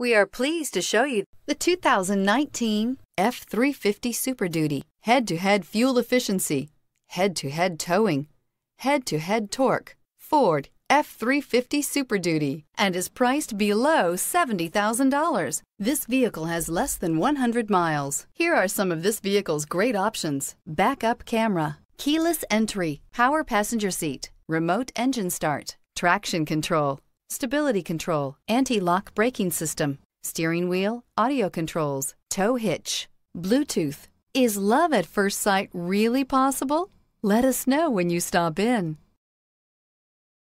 We are pleased to show you the 2019 F350 Super Duty. Head-to-head fuel efficiency, head-to-head towing, head-to-head torque. Ford F350 Super Duty and is priced below $70,000. This vehicle has less than 100 miles. Here are some of this vehicle's great options. Backup camera, keyless entry, power passenger seat, remote engine start, traction control, stability control, anti-lock braking system, steering wheel, audio controls, tow hitch, Bluetooth. Is love at first sight really possible? Let us know when you stop in.